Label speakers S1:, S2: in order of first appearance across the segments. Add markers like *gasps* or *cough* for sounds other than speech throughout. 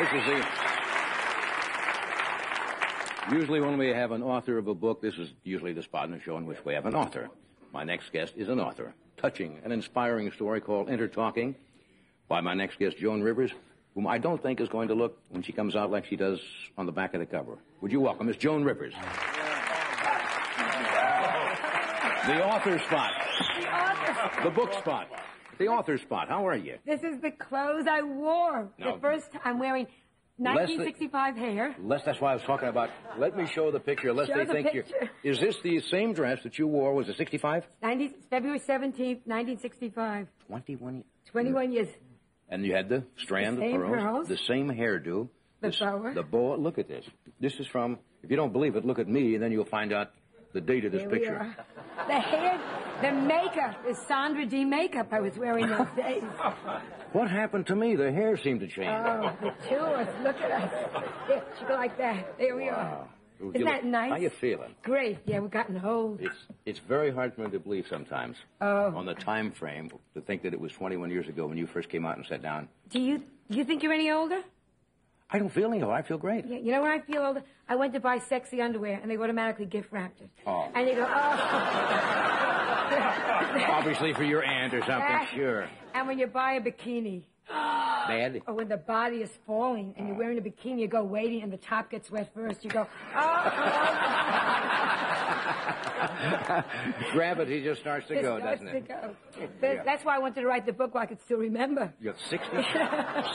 S1: This is the. Usually, when we have an author of a book, this is usually the spot in the show in which we have an author. My next guest is an author. Touching and inspiring story called Enter Talking by my next guest, Joan Rivers, whom I don't think is going to look when she comes out like she does on the back of the cover. Would you welcome Miss Joan Rivers? The author spot.
S2: The author.
S1: The book spot. The author spot. How are you?
S2: This is the clothes I wore.
S1: No.
S2: The first time I'm wearing 1965 hair.
S1: Les, that's why I was talking about. Let me show the picture, lest
S2: Show
S1: they
S2: the
S1: think
S2: picture.
S1: you're. Is this the same dress that you wore? Was it 65?
S2: 90, February 17th, 1965.
S1: 21 years.
S2: 21 years.
S1: And you had the strand
S2: The same
S1: of pearls,
S2: pearls.
S1: the same hairdo.
S2: The
S1: s-
S2: boa.
S1: The boa. Look at this. This is from. If you don't believe it, look at me, and then you'll find out the date of this
S2: Here
S1: picture.
S2: The hair, the makeup is Sandra Dee makeup I was wearing those *laughs* days.
S1: What happened to me? The hair seemed to change.
S2: Oh, the two of us. Look at us. There, she go like that. There we are.
S1: You
S2: Isn't that
S1: look-
S2: nice?
S1: How you feeling?
S2: Great. Yeah, we've gotten old.
S1: It's it's very hard for me to believe sometimes
S2: Oh.
S1: on the time frame to think that it was 21 years ago when you first came out and sat down.
S2: Do you do you think you're any older?
S1: I don't feel any older. I feel great.
S2: Yeah, you know when I feel old, I went to buy sexy underwear and they automatically gift wrapped it.
S1: Oh.
S2: And you go, oh. *laughs*
S1: Obviously for your aunt or something, sure.
S2: And when you buy a bikini, *gasps*
S1: Bad.
S2: or when the body is falling and you're wearing a bikini, you go waiting and the top gets wet first, you go, oh. *laughs*
S1: Gravity just starts to
S2: It
S1: go,
S2: starts
S1: doesn't
S2: to
S1: it?
S2: go. But
S1: Yeah.
S2: That's why I wanted to write the book while I could still remember.
S1: You have 60s,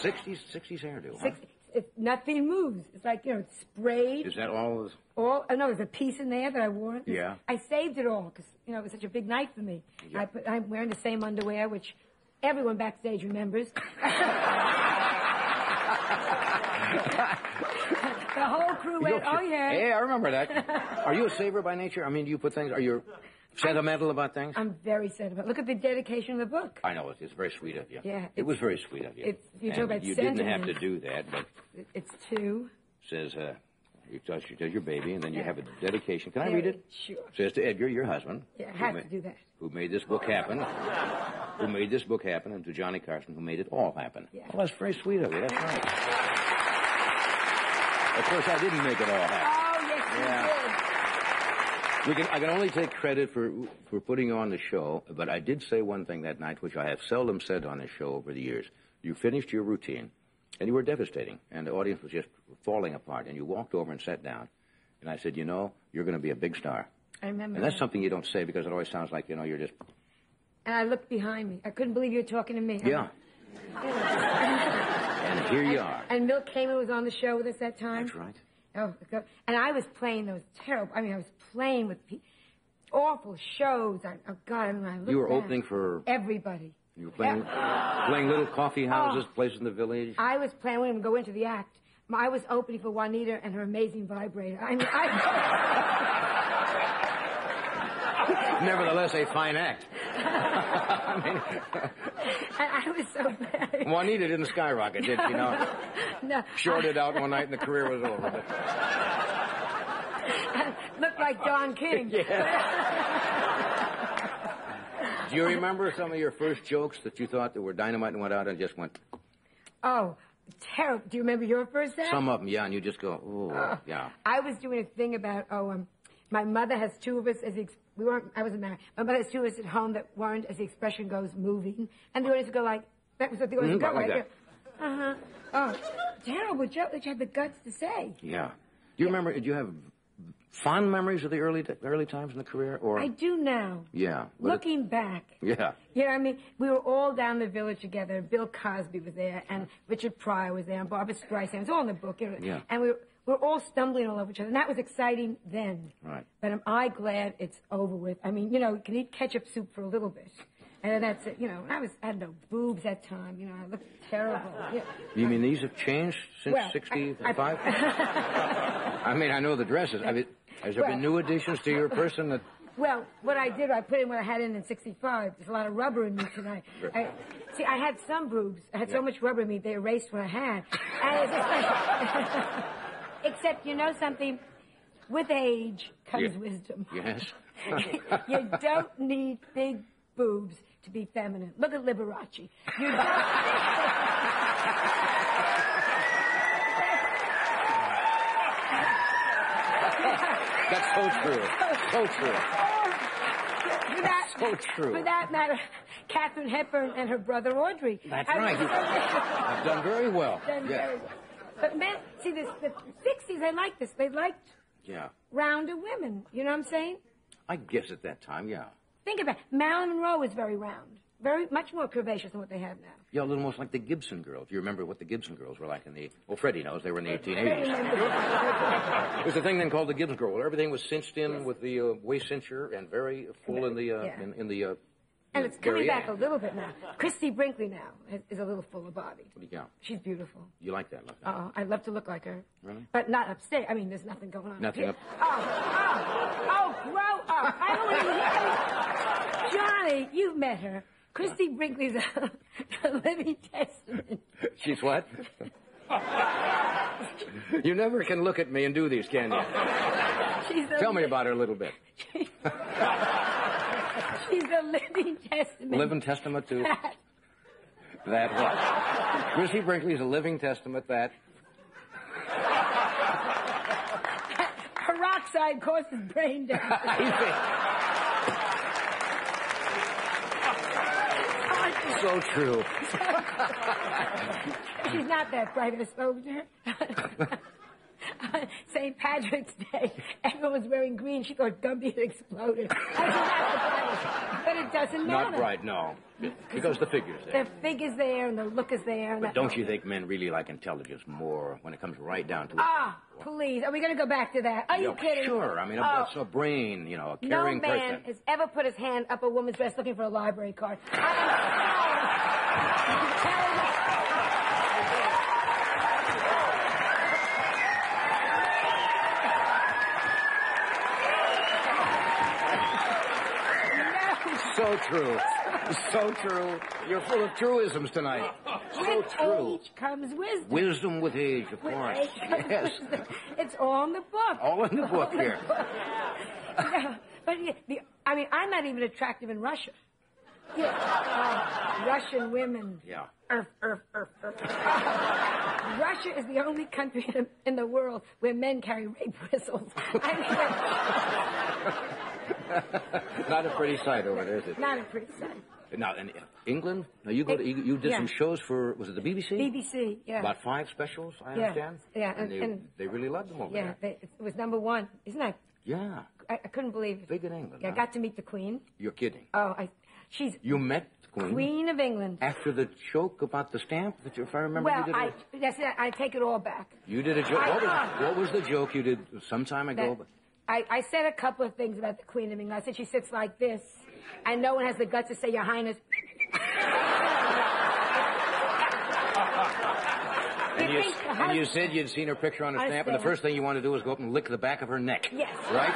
S1: 60s, 60s hairdo. Huh?
S2: Six, it, nothing moves. It's like, you know, it's sprayed.
S1: Is that all?
S2: all oh no, there's a piece in there that I wore.
S1: Yeah.
S2: I saved it all because you know it was such a big night for me.
S1: Yeah.
S2: I put, I'm wearing the same underwear, which everyone backstage remembers. *laughs* the whole crew went, "Oh yeah."
S1: Hey, I remember that. Are you a saver by nature? I mean, do you put things? Are you sentimental about things?
S2: I'm very sentimental. Look at the dedication of the book.
S1: I know it's, it's very sweet of you.
S2: Yeah,
S1: it was very sweet of you.
S2: it's- you talk about
S1: you didn't have to do that, but
S2: It- It's two.
S1: says uh, you touch you touch your baby, and then you have a dedication. Can I read it?
S2: sure.
S1: Says to Edgar, your husband.
S2: Yeah, I
S1: who
S2: have
S1: ma-
S2: to do that.
S1: Who made this book happen? who made this book happen, and to Johnny Carson, who made it all happen.
S2: Yeah.
S1: Well, that's very sweet of you. That's right. Of course, I didn't make it all happen.
S2: Oh yes, you
S1: Yeah. We can, I can only take credit for for putting you on the show, but I did say one thing that night, which I have seldom said on this show over the years. You finished your routine, and you were devastating, and the audience was just falling apart. And you walked over and sat down, and I said, "You know, you're going to be a big star."
S2: I remember.
S1: And that's
S2: that.
S1: something you don't say because it always sounds like you know you're just
S2: And I looked behind me. I couldn't believe you were talking to me.
S1: yeah. *laughs* and here you are.
S2: And Milt Kamen was on the show with us that time.
S1: That's right.
S2: Oh, and I was playing those terrible. I mean, I was playing with pe- awful shows. I, oh God, I mean, I look
S1: You were
S2: back.
S1: opening for
S2: everybody.
S1: you were playing playing little coffee oh. houses,
S2: Oh.
S1: places in the village.
S2: I was playing. We didn't go into the act. I was opening for Juanita and her amazing vibrator. I mean, I, *laughs*
S1: Nevertheless, a fine act. I mean, *laughs*
S2: I, I was so bad.
S1: Juanita didn't skyrocket, did she? No.
S2: No,
S1: Shorted out one night and the career was over. *laughs*
S2: Looked like Don King. *laughs* yeah.
S1: do you remember some of your first jokes that you thought that were dynamite and went out and just went?
S2: Oh, terrible. Do you remember your first act?
S1: Some of them, yeah, and you just go, oh,
S2: Uh,
S1: yeah.
S2: I was doing a thing about oh um, my mother has two of us as the ex- we weren't I wasn't married. My mother has two of us at home that weren't as the expression goes moving, and the audience would go like that was what the audience would go
S1: like
S2: like. Uh huh. Oh, terrible joke that you had the guts to say.
S1: Yeah. Do you remember? Do you have fond memories of the early early times in the career, or
S2: I do now.
S1: yeah, but it-
S2: Looking back.
S1: yeah,
S2: what I mean? We were all down the village together. Bill Cosby was there, and Richard Pryor was there, and Barbra Streisand. It was all in the book. you know.
S1: Yeah.
S2: And we were, we were all stumbling all over each other, and that was exciting then.
S1: Right.
S2: But am I glad it's over with? I mean, you know, you can eat ketchup soup for a little bit. And that's it. You know, I was, I had no boobs that time. You know, I looked terrible. Yeah. *laughs*
S1: you mean these have changed since
S2: Well, I-
S1: '65?
S2: I- *laughs*
S1: I mean, I know the dresses. I mean, has there been new additions to your person that? *laughs*
S2: Well, what I did, I put in what I had in in '65. There's a lot of rubber in me tonight. I, see, I had some boobs. I had so much rubber in me, they erased what I had. And it's just like, *laughs* except, you know something? With age comes
S1: Yeah.
S2: wisdom.
S1: Yes. *laughs*
S2: you don't need big boobs to be feminine. Look at Liberace. You don't.
S1: That's so true. So true.
S2: For that,
S1: So true.
S2: For that matter, Katharine Hepburn and her brother Audrey.
S1: That's
S2: I-
S1: right. I've *laughs* done very well.
S2: Done
S1: Yeah.
S2: very well. But men, see, this, the 60s, they liked this. They liked
S1: Yeah.
S2: rounder women. You know what I'm saying?
S1: I guess at that time, yeah.
S2: Think about it. Marilyn Monroe was very round. Very, much more curvaceous than what they have now.
S1: Yeah, a little almost like the Gibson girls. Do you remember what the Gibson girls were like in the? Well, Freddie knows they were in the 1880s. There's *laughs* a thing then called the Gibson girl. where Everything was cinched in with the uh, waist cincher and very full in the uh,
S2: Yeah.
S1: in, in the. Uh,
S2: And it's coming back a little bit now. Christie Brinkley now is, is a little fuller body.
S1: Yeah,
S2: She's beautiful.
S1: you like that look?
S2: Oh, I'd love to look like her.
S1: Really?
S2: But not upstate. I mean, there's nothing going on.
S1: Nothing up-
S2: Oh, oh, oh, grow up. I don't to Johnny, you've met her. Christie Brinkley's a, a living testament.
S1: She's what? you never can look at me and do these, can you? Tell me about her a little bit. *laughs*
S2: She's a living testament.
S1: Living testament to that what? Chrissy Brinkley is a living testament that.
S2: Peroxide causes brain damage. *laughs*
S1: so true.
S2: She's not that bright of a soldier. *laughs* St. Patrick's Day, everyone was wearing green. She thought Gumby had exploded. I said, "Not the brightest." But it doesn't matter.
S1: Not right, no. Because the figure's there.
S2: The figure's there and the look is there. And
S1: But don't you think men really like intelligence more when it comes right down to it?
S2: Ah, please. Are we going to go back to that? Are you
S1: Yeah,
S2: kidding?
S1: Sure. I mean,
S2: Oh,
S1: it's a brain, you know, a caring person.
S2: no man
S1: person.
S2: has ever put his hand up a woman's dress looking for a library card. I am telling you.
S1: So true. So true. You're full of truisms tonight. So
S2: With
S1: true.
S2: age comes wisdom.
S1: Wisdom with age, of
S2: With
S1: course.
S2: age
S1: Yes.
S2: wisdom. It's all in the book.
S1: All in the book here. *laughs*
S2: Yeah, but the, I mean, I'm not even attractive in Russia. Yeah, uh, Russian women.
S1: Yeah.
S2: Erf, erf, erf, erf. Russia is the only country in, in the world where men carry rape whistles. I *laughs*
S1: Not a pretty sight over there, is it?
S2: not a pretty sight.
S1: Now, in England, now you go to, you, you did
S2: Yeah.
S1: some shows for, was it the BBC?
S2: BBC, yeah.
S1: About five specials, I
S2: Yeah,
S1: understand.
S2: yeah,
S1: and,
S2: and-
S1: they,
S2: and-
S1: they really loved them over
S2: Yeah,
S1: there.
S2: they, it was number one. Isn't that?
S1: Yeah,
S2: I, I couldn't believe it.
S1: big in England.
S2: Yeah, I got to meet the Queen.
S1: You're kidding.
S2: Oh, I, she's
S1: You met the Queen,
S2: Queen of England.
S1: after the joke about the stamp. That you, if I remember,
S2: Well,
S1: you did.
S2: I,
S1: a,
S2: that's it. I take it all back.
S1: you did a joke.
S2: I-
S1: What was,
S2: uh,
S1: what was the joke you did some time ago?
S2: that I, I said a couple of things about the Queen of England. I said she sits like this, and no one has the guts to say, Your Highness. *laughs*
S1: And you, and you said you'd seen her picture on a stamp, and the first thing you wanted to do was go up and lick the back of her neck.
S2: Yes.
S1: Right?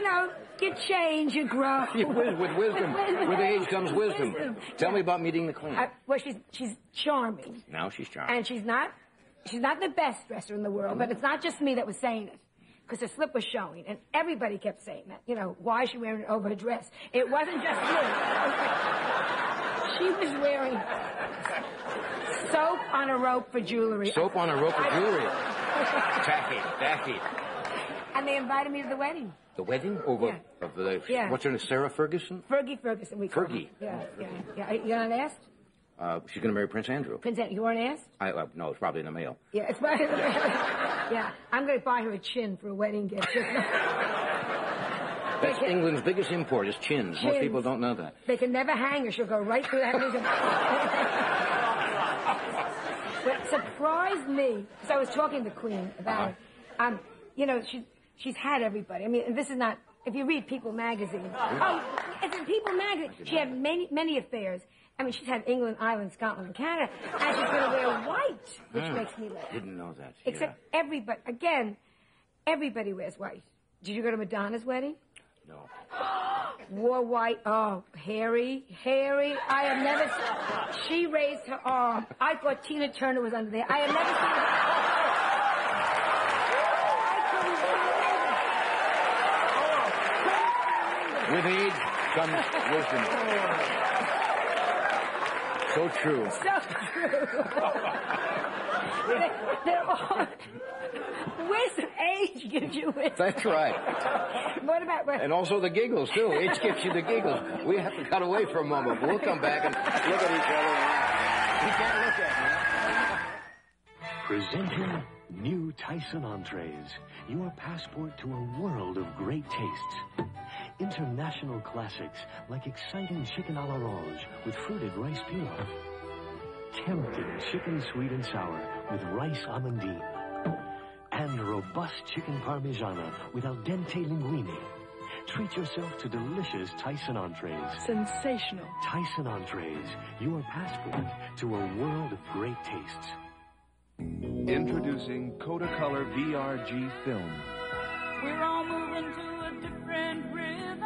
S2: You know, you change, you grow. *laughs*
S1: You- with, with wisdom. With age comes wisdom. Tell
S2: Yeah.
S1: me about meeting the Queen.
S2: I, well, she's she's charming,
S1: now she's charming.
S2: and she's not she's not the best dresser in the world. But it's not just me that was saying it. Because her slip was showing, and everybody kept saying that. You know, why is she wearing it over her dress? It wasn't just me. *laughs* she was wearing soap on a rope for jewelry.
S1: Soap on a rope of jewelry. *laughs* tacky, tacky.
S2: And they invited me to the wedding.
S1: The wedding over
S2: Yeah.
S1: of the
S2: Yeah.
S1: what's her name? Sarah Ferguson.
S2: Fergie Ferguson, we call her.
S1: Fergie.
S2: Yeah, yeah, yeah. You not asked?
S1: Uh, she's going to marry Prince Andrew.
S2: Prince Andrew, you weren't asked?
S1: I, uh, no, it's probably in the mail.
S2: Yeah, it's my, *laughs* yeah. I'm going to buy her a chin for a wedding gift. *laughs*
S1: That's England's biggest import is chins. Most people don't know that.
S2: they can never hang her. She'll go right through that. what *laughs* surprised me, because I was talking to the Queen about it. Um, you know, she, she's had everybody. I mean, and this is not. If you read People magazine, oh, it's in People magazine. She had many, many affairs. I mean, she's had England, Ireland, Scotland, and Canada, and she's going to wear white, which makes me laugh.
S1: Didn't know that.
S2: Except everybody, again, everybody wears white. Did you go to Madonna's wedding?
S1: no. *gasps*
S2: Wore white. Oh, hairy, hairy. I have never seen. She raised her arm. I thought Tina Turner was under there. I have never seen. I couldn't believe it.
S1: With age comes wisdom. So true.
S2: So true. they, *laughs* they're all. Wisdom, age gives you wisdom.
S1: That's right.
S2: What about what?
S1: And also the giggles, too. Age gives you the giggles. We have to cut away for a moment, but we'll come back and look at each other and laugh. You can't look at me.
S3: Presenting new Tyson entrees, your passport to a world of great tastes. International classics like exciting chicken a l'orange with fruited rice pilaf. Tempting chicken sweet and sour with rice amandine. And robust chicken parmigiana with al dente linguine. Treat yourself to delicious Tyson entrees.
S4: Sensational.
S3: Tyson entrees, your passport to a world of great tastes.
S5: Introducing Kodacolor VRG film.
S6: We're all moving to a different rhythm.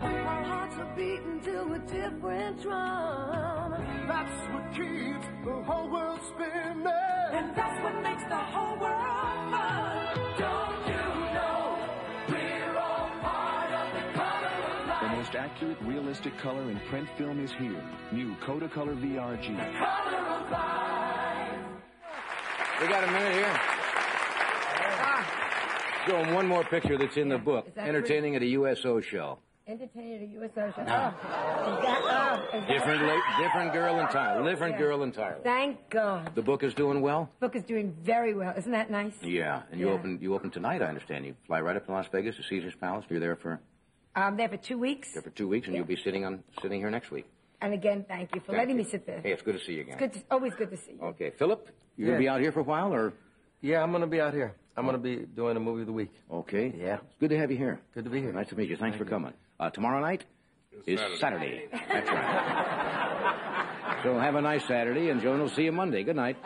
S7: Our hearts are beating to a different drum.
S8: That's what keeps the whole world spinning.
S6: And that's what makes the whole world fun. Don't you know we're all part of the color of life?
S5: The most accurate, realistic color in print film is here. New Kodacolor VRG.
S6: Color of life.
S1: We got a minute here. Show them one more picture that's in the book. Entertaining at a USO show.
S2: Entertainer to U.S. Ocean. Oh, is that, oh, is that-
S1: Different, la- different girl entirely. Different
S2: Yeah.
S1: girl entirely.
S2: Thank God.
S1: The book is doing well.
S2: The book is doing very well. Isn't that nice?
S1: Yeah, and you
S2: Yeah.
S1: open you open tonight. I understand. You fly right up to Las Vegas to Caesar's Palace. You're there for
S2: I'm there for two weeks.
S1: there for two weeks, and you'll be sitting on sitting here next week.
S2: And again, thank you for
S1: Thank
S2: letting
S1: you.
S2: me sit there.
S1: Hey, it's good to see you again.
S2: It's Good to, always good to see you.
S1: Okay, Philip, you gonna be out here for a while, or
S9: Yeah, I'm gonna be out here. I'm gonna be doing a movie of the week.
S1: okay?
S9: Yeah.
S1: It's good to have you here.
S9: Good to be here.
S1: Nice to meet you. Thanks for coming. Uh, tomorrow night is Saturday. That's right. *laughs* so have a nice Saturday, and Joan will see you Monday. Good night.